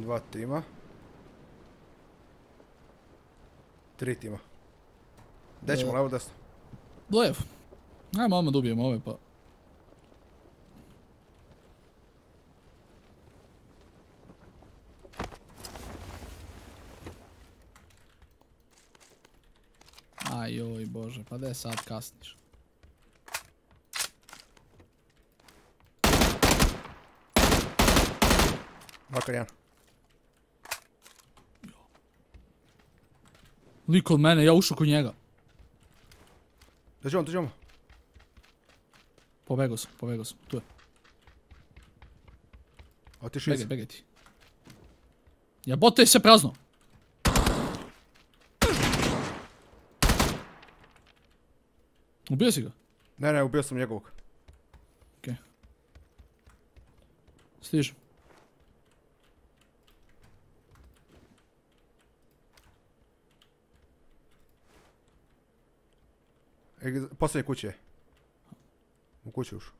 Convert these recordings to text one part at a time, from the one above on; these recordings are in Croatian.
Dva tima. Tri tima. Gdje ćemo, E. levo desno? Lev. Ajmo odmah dobijemo ove pa. Aj joj bože, pa gdje sad kasniš? Makar jedan. Lik od mene, ja ušao kod njega. Dođi on. Pobegao sam, pobegao sam, tu je. Otiši Begaj, iz. begaj ti. Jebote, sve prazno. Ubio si ga? Ne, ne, ubio sam njegovog. Stižem. Posljednje kuće. U kuću ušu.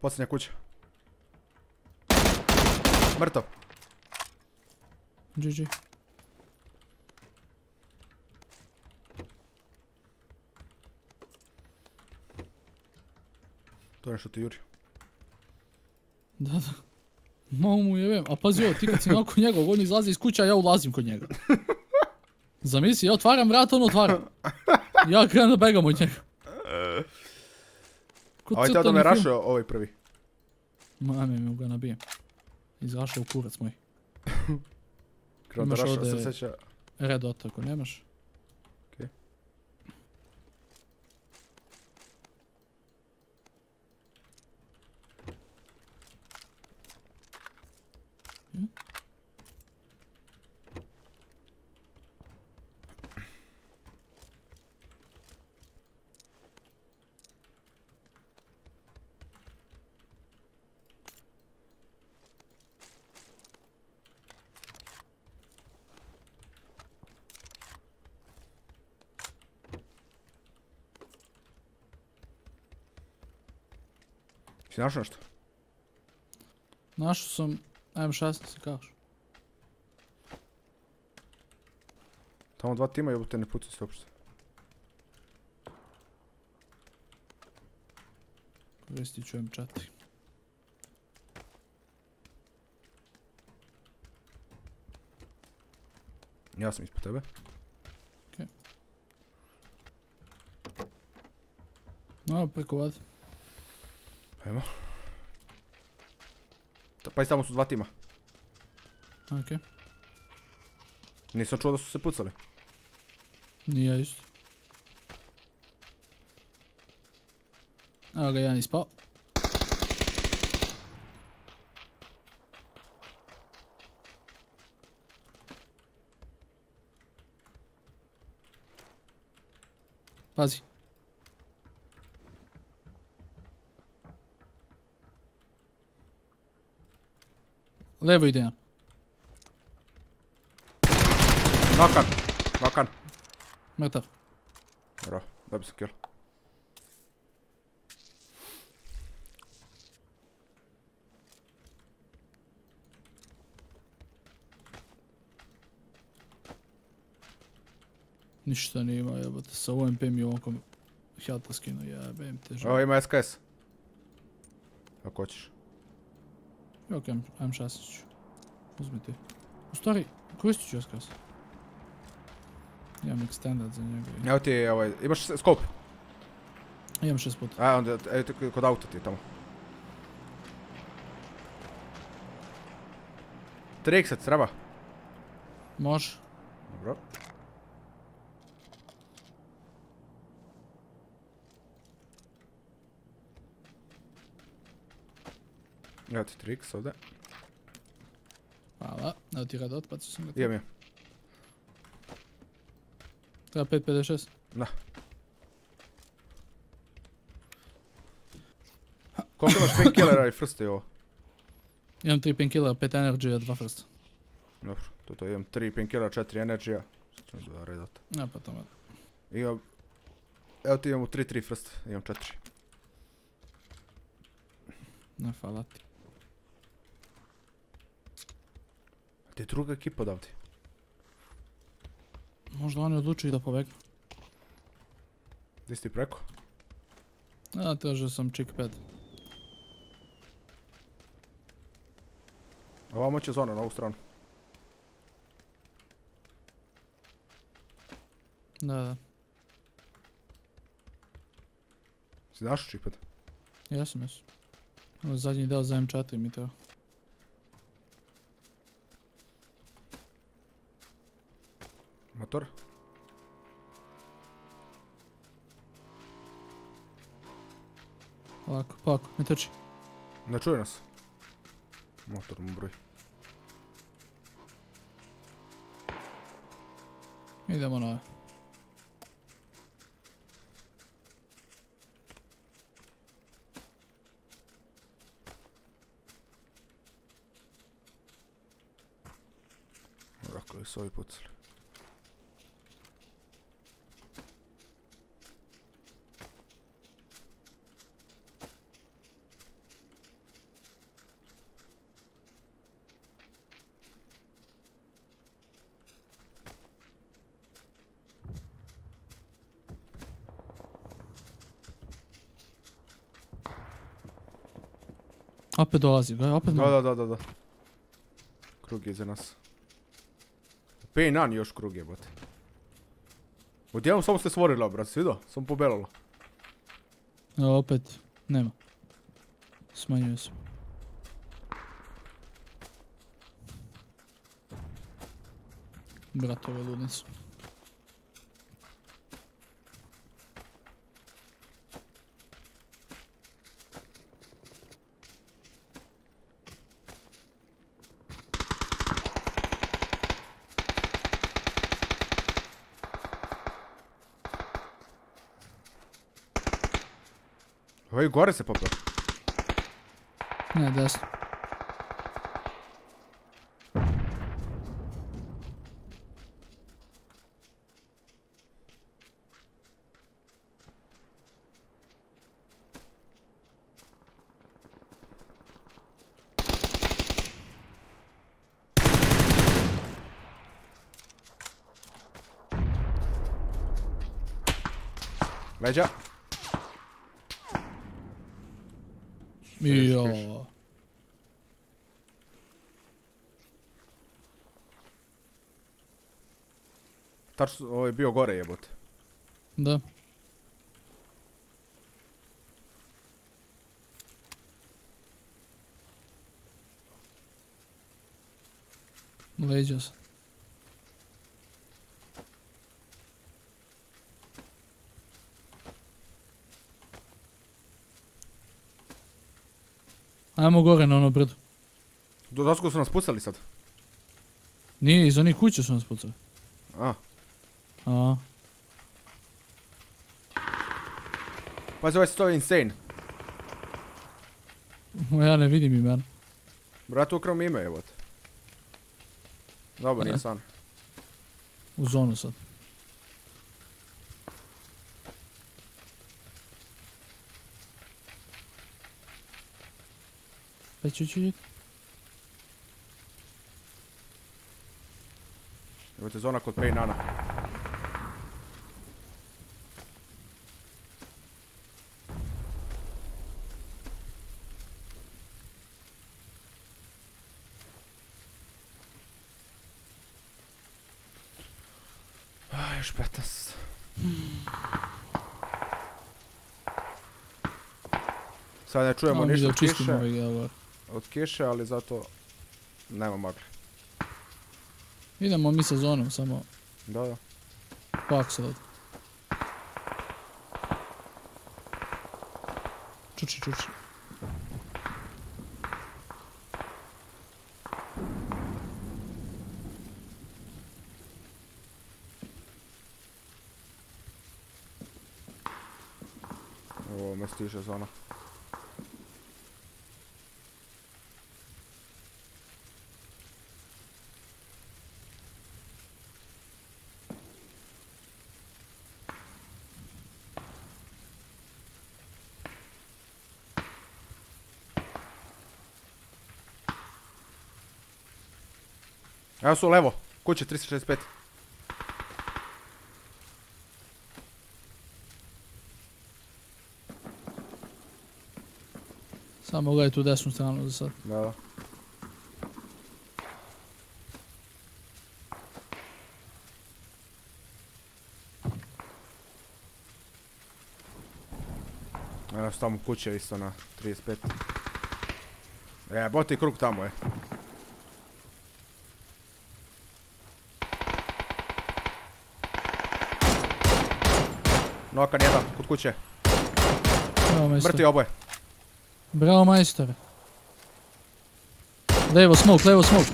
Posljednja kuća. Mrtav. GG. To je nešto ti juri. Da, da. Malo mu jebem. A pazi ovo, ti kad si nakon njega, on izlazi iz kuća, ja ulazim kod njega. Zamisli, ja otvaram vrata, on otvara. Ja krenem da begam od njega. A ovaj teo da me rašao ovaj prvi. Mame mi ga nabijem. Izrašao u kurac moj. Krenuo da rašao, seća. Red dot ako nemaš. Si našao nešto? Našao sam M16 si kažeš. Tamo dva tima jebote ne pucaju se uopšte. Koristit ću M4. Ja sam ispod tebe. No, preko vode. Ajmo. Ta- Pa i tamo su dva tima. Okej. Nisam čuo da su se pucali. Nije isto. Evo ga, jedan ispao. Pazi. Levo ide jedan. Nakan! Nakan! Mrtav. Dobro, da bi sam kill. Ništa nije imao jebote, sa UMP mi ovom Hjata skinu, jebem te Ovo ima SKS. Ako hoćeš. Ok, M16 ću. Uzmi ti. U stvari, koristit ću SKS. Imam extended za njega. Evo ti je ovaj, imaš s- scope? Imam 6 puta. A, onda, evo ti kod auta ti je tamo. 3x treba. Može. Dobro. Evo ti 3x ovdje. Hvala. Evo ti rad otpacio sam ga. Imam je. Treba 5.56. Da. Koliko imaš painkillera i frste i ovo? Imam 3 painkillera, 5 energy, 2 first. Dobro, to to imam 3 painkillera, 4 energy-a. Sad ćemo da redati. Ja pa tamo. Imam... Evo ti imamo 3-3 frst, imam 4. Ne, hvala ti. Gdje je druga ekipa odavde? Možda oni odlučuju da pobegnu. Gdje si ti preko? Ja teže sam chick pad. Ovamo će zona na ovu stranu. Da, da. Si našao čipet? Jesam, jesam. Zadnji deo za M4 mi treba. Motor? Ovako, polako, ne trči. Ne čuje nas. Motor mu broj. Idemo na ove. Dakle, su ovi pucali. Opet dolazi, gledaj, opet Da, dolazi. da, da, da, da. Krug je iza nas. P1 još krug jebote. Odjednom samo ste stvorila, brat, si vidio? Sam pobelalo. Evo opet, nema. Smanjuje se. Bratove ludnice. Ovaj gore se popeo. Ne, desno. Leđa. Jo. Tačno, ovo je bio gore jebote. Da. Leđa se. Ajmo gore na ono brdo. Do dosko su nas pucali sad. Nije, iz onih kuće su nas pucali. A, A, pazi ovaj stoji insane. ja ne vidim imena. Brat, ukrom ime jebote. Dobro, nije E. san. U zonu sad. Ću ću Jebote, zona kod P1. Aj, još petas. Sad ne čujemo ništa da od kiše, ali zato nema magle. Idemo mi sa zonom, samo Da, da. pak sad. Čuči, čuči. Ovo me stiže zona. Evo su levo. Kuće 365. Samo gledaj tu desnu stranu za sad. Da, da. Evo su tamo kuće isto na 35. E, boti krug tamo je. Nokan jedan, kod kuće. Bravo majstore. Mrtvi oboje. Bravo majstore. Levo smoke, levo smoke.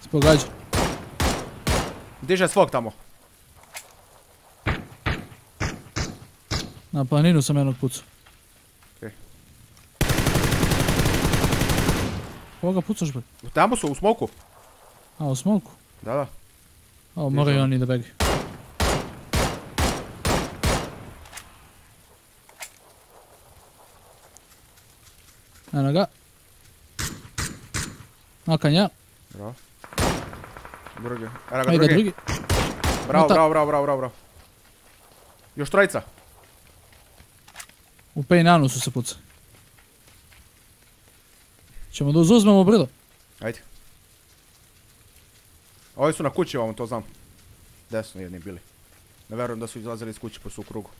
Spogađa. Diže svog tamo. Na planinu sam jednog pucao. Okej. Koga pucaš bre? Tamo su, u smoku. A, u smoku? Da, da. A, moraju oni da begi. Eno ga. Nakan ja. Bravo. Drugi. Evo ga drugi. bravo, bravo, bravo, bravo, bravo. Još trojica. U Pejnanu su se pucali. Ćemo da uzuzmemo brdo. Ajde. Ovi su na kući ovom, to znam. Desno jedni bili. Ne verujem da su izlazili iz kuće pa su krugu.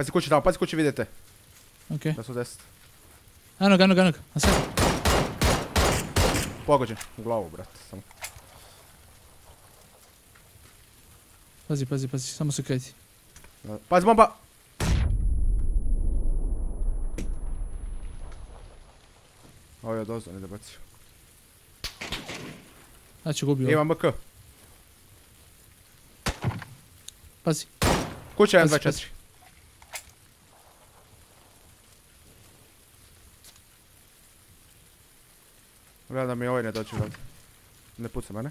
Pazi kuću tamo, pazi kuću, vidite. Okej. Okay. Da su deset. Eno ga, eno ga, eno ga. Pogođen, u glavu, brat. samo. Pazi, pazi, pazi, samo se kreti. Pazi bomba! Ovo je odozdo, ne da bacio. ću gubio. Imam BK. Pazi. Kuća M24. Gledam da mi ovaj ne dođe ovdje. Ne puca mene.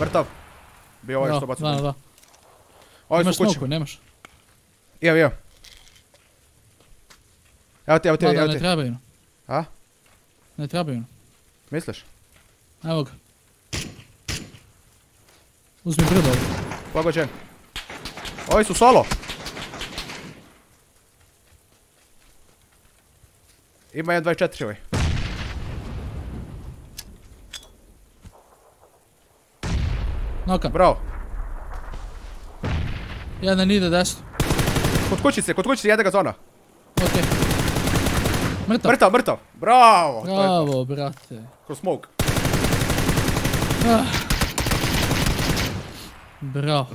Mrtav. Bio ovaj Da, što baca da, da. Ovi Imaš su kući. nemaš. Evo, evo. Evo ti, evo ti, Ma da, evo ne ti. trebaju. A? Ne trebaju. Misliš? Evo ga. Uzmi brdo. Pogođen. Ovi su solo. Ima 1.24 ovaj. Nokan. Bravo. Jedan ide desno. Kod kućice, kod kućice jede ga zona. Okej. Mrtav. Mrtav, mrtav. Bravo. To je to. Bravo, brate. Kroz smoke. Ah. Bravo.